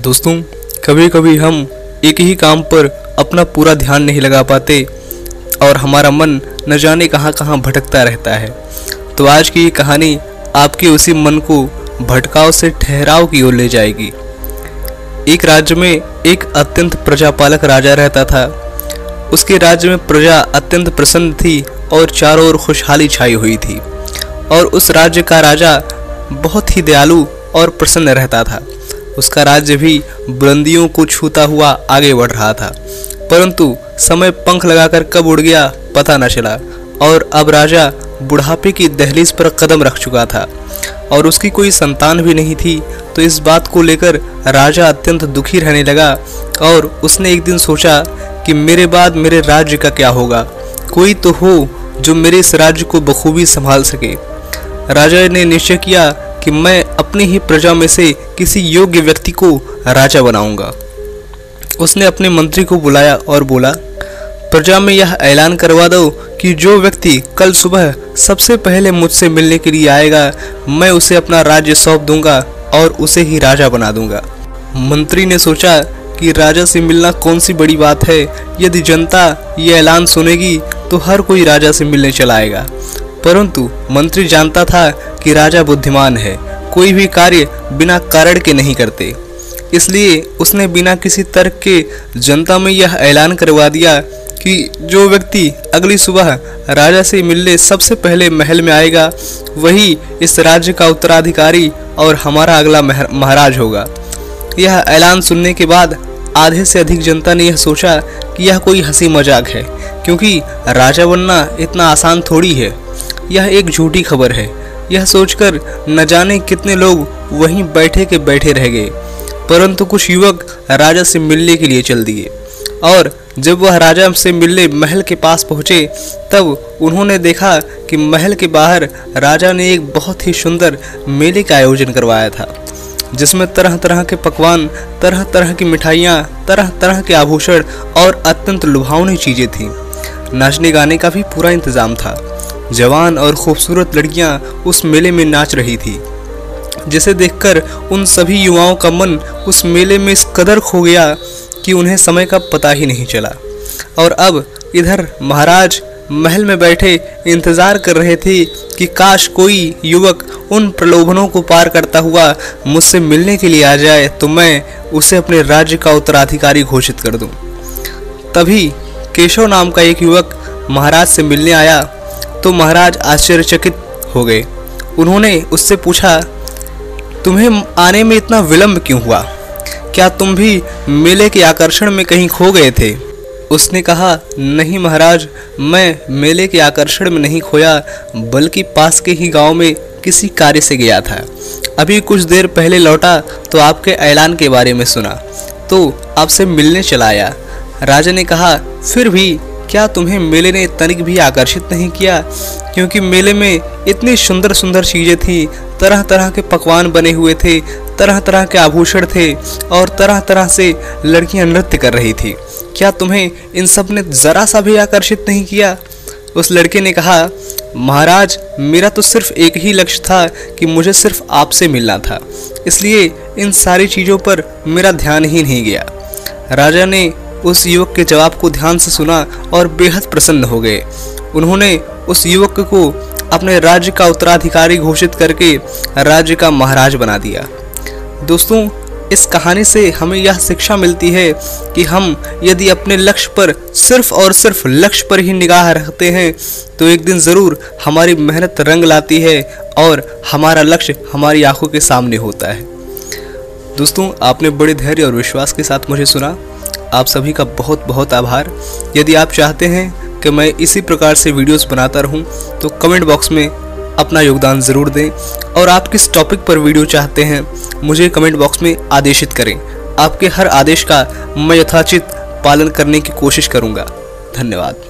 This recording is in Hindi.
दोस्तों कभी कभी हम एक ही काम पर अपना पूरा ध्यान नहीं लगा पाते और हमारा मन न जाने कहाँ कहाँ भटकता रहता है। तो आज की ये कहानी आपके उसी मन को भटकाव से ठहराव की ओर ले जाएगी। एक राज्य में एक अत्यंत प्रजापालक राजा रहता था। उसके राज्य में प्रजा अत्यंत प्रसन्न थी और चारों ओर खुशहाली छाई हुई थी। और उस राज्य का राजा बहुत ही दयालु और प्रसन्न रहता था। उसका राज्य भी बुलंदियों को छूता हुआ आगे बढ़ रहा था। परंतु समय पंख लगाकर कब उड़ गया, पता न चला, और अब राजा बुढ़ापे की दहलीज पर कदम रख चुका था। और उसकी कोई संतान भी नहीं थी तो इस बात को लेकर राजा अत्यंत दुखी रहने लगा, और उसने एक दिन सोचा कि मेरे बाद मेरे राज्य का क्या होगा। कोई तो हो जो मेरे इस राज्य को बखूबी संभाल सके। राजा ने निश्चय किया कि मैं अपनी ही प्रजा में से किसी योग्य व्यक्ति को राजा बनाऊँगा। उसने अपने मंत्री को बुलाया और बोला, प्रजा में यह ऐलान करवा दो कि जो व्यक्ति कल सुबह सबसे पहले मुझसे मिलने के लिए आएगा, मैं उसे अपना राज्य सौंप दूँगा और उसे ही राजा बना दूँगा। मंत्री ने सोचा कि राजा से मिलना कौन सी बड़ी बात है। यदि जनता ये ऐलान सुनेगी तो हर कोई राजा से मिलने चला आएगा। परंतु मंत्री जानता था कि राजा बुद्धिमान है। कोई भी कार्य बिना कारण के नहीं करते। इसलिए उसने बिना किसी तर्क के जनता में यह ऐलान करवा दिया कि जो व्यक्ति अगली सुबह राजा से मिलने सबसे पहले महल में आएगा, वही इस राज्य का उत्तराधिकारी और हमारा अगला महाराज होगा। यह ऐलान सुनने के बाद आधे से अधिक जनता ने यह सोचा कि यह कोई हँसी मज़ाक है, क्योंकि राजा बनना इतना आसान थोड़ी है। यह एक झूठी खबर है यह सोचकर न जाने कितने लोग वहीं बैठे के बैठे रह गए। परंतु कुछ युवक राजा से मिलने के लिए चल दिए और जब वह राजा से मिलने महल के पास पहुँचे, तब उन्होंने देखा कि महल के बाहर राजा ने एक बहुत ही सुंदर मेले का आयोजन करवाया था, जिसमें तरह तरह के पकवान तरह तरह की मिठाइयाँ तरह तरह के आभूषण और अत्यंत लुभावनी चीज़ें थीं। नाचने गाने का भी पूरा इंतज़ाम था। जवान और खूबसूरत लड़कियाँ उस मेले में नाच रही थी। जिसे देखकर उन सभी युवाओं का मन उस मेले में इस कदर खो गया कि उन्हें समय का पता ही नहीं चला। और अब इधर महाराज महल में बैठे इंतज़ार कर रहे थे कि काश कोई युवक उन प्रलोभनों को पार करता हुआ मुझसे मिलने के लिए आ जाए तो मैं उसे अपने राज्य का उत्तराधिकारी घोषित कर दूँ। तभी केशव नाम का एक युवक महाराज से मिलने आया। तो महाराज आश्चर्यचकित हो गए। उन्होंने उससे पूछा, तुम्हें आने में इतना विलंब क्यों हुआ? क्या तुम भी मेले के आकर्षण में कहीं खो गए थे? उसने कहा, नहीं महाराज, मैं मेले के आकर्षण में नहीं खोया, बल्कि पास के ही गाँव में किसी कार्य से गया था। अभी कुछ देर पहले लौटा तो आपके ऐलान के बारे में सुना तो आपसे मिलने चला आया। राजा ने कहा, फिर भी क्या तुम्हें मेले ने तनिक भी आकर्षित नहीं किया? क्योंकि मेले में इतनी सुंदर सुंदर चीज़ें थीं तरह तरह के पकवान बने हुए थे तरह तरह के आभूषण थे, और तरह तरह से लड़कियाँ नृत्य कर रही थी। क्या तुम्हें इन सबने ज़रा सा भी आकर्षित नहीं किया? उस लड़के ने कहा, महाराज, मेरा तो सिर्फ़ एक ही लक्ष्य था कि मुझे सिर्फ़ आपसे मिलना था। इसलिए इन सारी चीज़ों पर मेरा ध्यान ही नहीं गया। राजा ने उस युवक के जवाब को ध्यान से सुना और बेहद प्रसन्न हो गए। उन्होंने उस युवक को अपने राज्य का उत्तराधिकारी घोषित करके राज्य का महाराज बना दिया। दोस्तों, इस कहानी से हमें यह शिक्षा मिलती है कि हम यदि अपने लक्ष्य पर सिर्फ़ और सिर्फ़ लक्ष्य पर ही निगाह रखते हैं तो एक दिन ज़रूर हमारी मेहनत रंग लाती है और हमारा लक्ष्य हमारी आँखों के सामने होता है। दोस्तों, आपने बड़े धैर्य और विश्वास के साथ मुझे सुना। आप सभी का बहुत बहुत आभार। यदि आप चाहते हैं कि मैं इसी प्रकार से वीडियोस बनाता रहूँ तो कमेंट बॉक्स में अपना योगदान ज़रूर दें। और आप किस टॉपिक पर वीडियो चाहते हैं, मुझे कमेंट बॉक्स में आदेशित करें। आपके हर आदेश का मैं यथाचित पालन करने की कोशिश करूँगा। धन्यवाद।